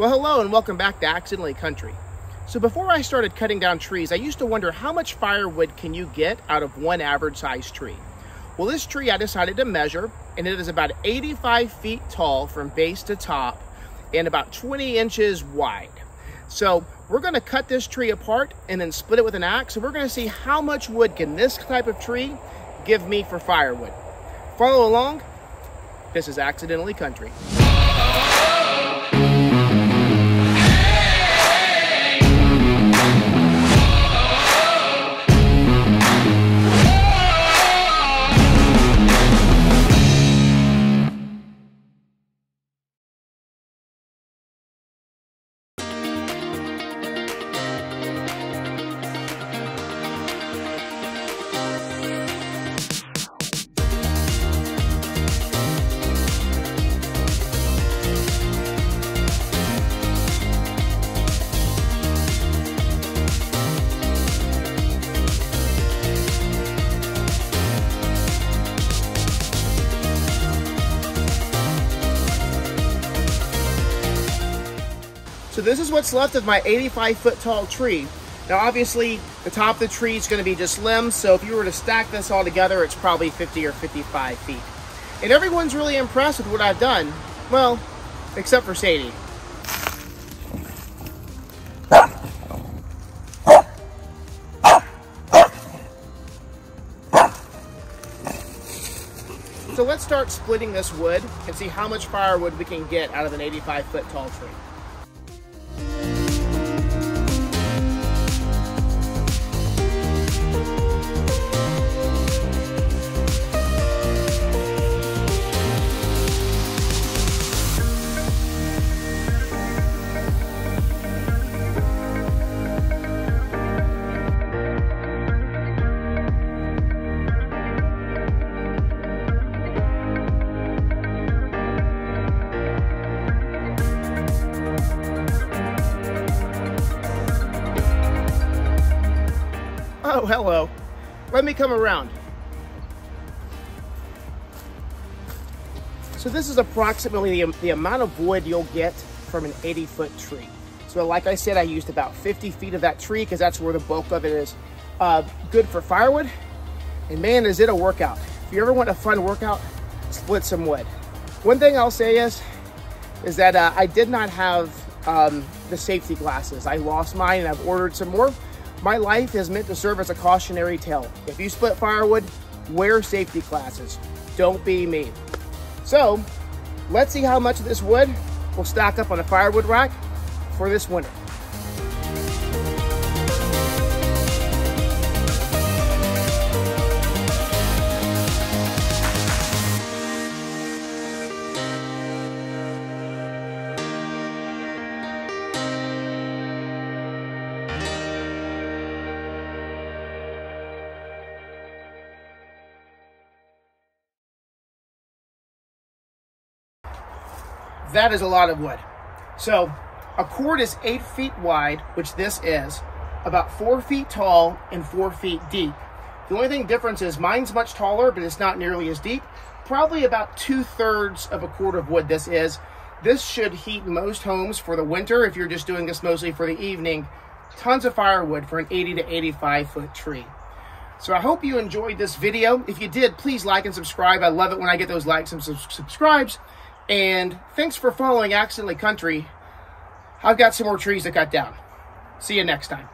Well, hello and welcome back to Accidentally Country. So before I started cutting down trees, I used to wonder how much firewood can you get out of one average sized tree? Well, this tree I decided to measure, and it is about 85 feet tall from base to top and about 20 inches wide. So we're gonna cut this tree apart and then split it with an axe, and we're gonna see how much wood can this type of tree give me for firewood. Follow along. This is Accidentally Country. So this is what's left of my 85 foot tall tree. Now obviously the top of the tree is gonna be just limbs, so if you were to stack this all together, it's probably 50 or 55 feet. And everyone's really impressed with what I've done. Well, except for Sadie. So let's start splitting this wood and see how much firewood we can get out of an 85 foot tall tree. Oh, hello. Let me come around. So this is approximately the, the, amount of wood you'll get from an 80 foot tree. So like I said, I used about 50 feet of that tree because that's where the bulk of it is. Uh, good for firewood. And man, is it a workout. If you ever want a fun workout, split some wood. One thing I'll say is, is that uh, I did not have um, the safety glasses. I lost mine and I've ordered some more. My life is meant to serve as a cautionary tale. If you split firewood, wear safety glasses. Don't be me. So, let's see how much of this wood will stack up on a firewood rack for this winter. That is a lot of wood. So a cord is eight feet wide, which this is, about four feet tall and four feet deep. The only thing difference is mine's much taller, but it's not nearly as deep. Probably about two thirds of a cord of wood this is. This should heat most homes for the winter if you're just doing this mostly for the evening. Tons of firewood for an 80 to 85 foot tree. So I hope you enjoyed this video. If you did, please like and subscribe. I love it when I get those likes and subscribes. And thanks for following Accidentally Country. I've got some more trees to cut down. See you next time.